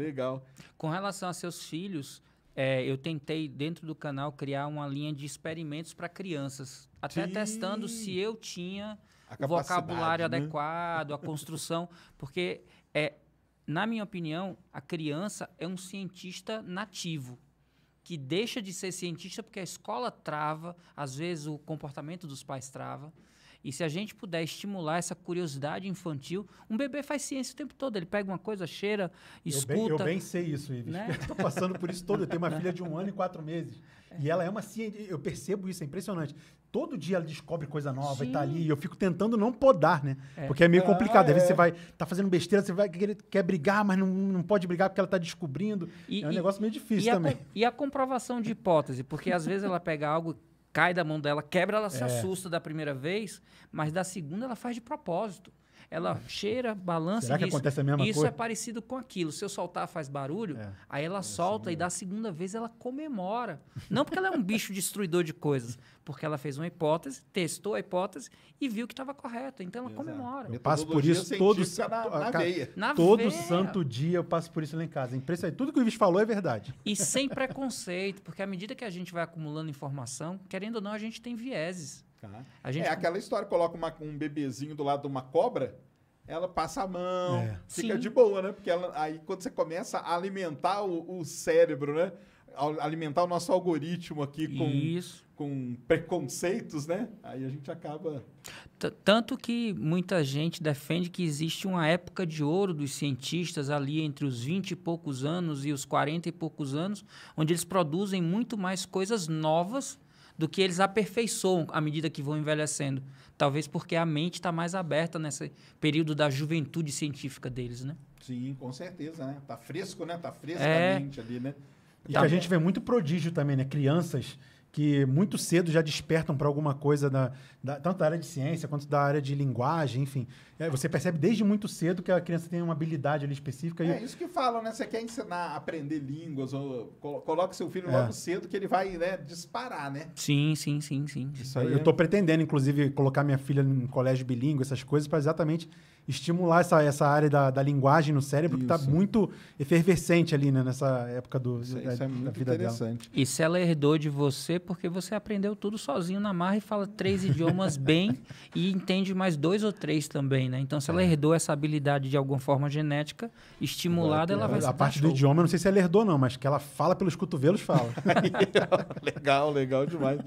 legal. Com relação a seus filhos, é, eu tentei, dentro do canal, criar uma linha de experimentos para crianças. Até Sim. testando se eu tinha o vocabulário né? adequado, a construção. Porque, é, na minha opinião, a criança é um cientista nativo. Que deixa de ser cientista porque a escola trava, às vezes o comportamento dos pais trava. E se a gente puder estimular essa curiosidade infantil, um bebê faz ciência o tempo todo. Ele pega uma coisa, cheira, Eu escuta. bem, eu bem sei isso, Ives. né? Eu tô passando por isso todo. Eu tenho uma filha de um ano e quatro meses. E ela é uma cientista. Eu percebo isso, é impressionante. Todo dia ela descobre coisa nova e tá Sim. ali. E eu fico tentando não podar, né? É. Porque é meio Ah, complicado. Às vezes é. você vai tá fazendo besteira, você vai querer, quer brigar, mas não, não pode brigar porque ela tá descobrindo. E- é um e- negócio meio difícil e a, também. com- e a comprovação de hipótese, porque às vezes ela pega algo, cai da mão dela, quebra, ela se É. assusta da primeira vez, mas da segunda ela faz de propósito. Ela cheira, balança Será e que diz, acontece a mesma isso coisa? é parecido com aquilo. Se eu soltar, faz barulho. É. Aí ela solta e da segunda vez ela comemora. Não porque ela é um bicho destruidor de coisas, porque ela fez uma hipótese, testou a hipótese e viu que estava correto. Então ela comemora. Eu passo por isso todos- na, na veia. Na Todo veia. santo dia eu passo por isso lá em casa. É impressionante. Tudo que o Ives falou é verdade. E sem preconceito, porque à medida que a gente vai acumulando informação, querendo ou não, a gente tem vieses. A gente É aquela história, coloca uma- um bebezinho do lado de uma cobra, ela passa a mão, É. fica Sim. de boa, né? Porque ela- aí quando você começa a alimentar o, o cérebro, né? Alimentar o nosso algoritmo aqui com, Isso. com preconceitos, né? Aí a gente acaba. T- Tanto que muita gente defende que existe uma época de ouro dos cientistas ali entre os 20 e poucos anos e os 40 e poucos anos, onde eles produzem muito mais coisas novas do que eles aperfeiçoam à medida que vão envelhecendo. Talvez porque a mente está mais aberta nesse período da juventude científica deles, né? Sim, com certeza, né? Tá fresco, né? Tá fresca É. a mente ali, né? E Tá. que a gente vê muito prodígio também, né? Crianças que muito cedo já despertam para alguma coisa, da, da- tanto da área de ciência quanto da área de linguagem, enfim. É, você percebe desde muito cedo que a criança tem uma habilidade ali específica. É e, isso que falam, né? Você quer ensinar a aprender línguas, ou seu filho É. logo cedo que ele vai né, disparar, né? Sim, sim, sim, sim. Isso aí eu é- estou pretendendo, inclusive, colocar minha filha em colégio bilíngue, essas coisas, para exatamente estimular essa, essa área da, da linguagem no cérebro, que está Isso. muito efervescente ali, né? Nessa época do, Isso, da, isso é da muito vida dela. interessante. E se ela herdou de você, porque você aprendeu tudo sozinho na marra e fala três idiomas bem e entende mais dois ou três também, né? Então, se ela herdou essa habilidade de alguma forma genética, estimulada, ela vai A parte do show. idioma, eu não sei se ela herdou, não, mas que ela fala pelos cotovelos, fala. legal, legal demais.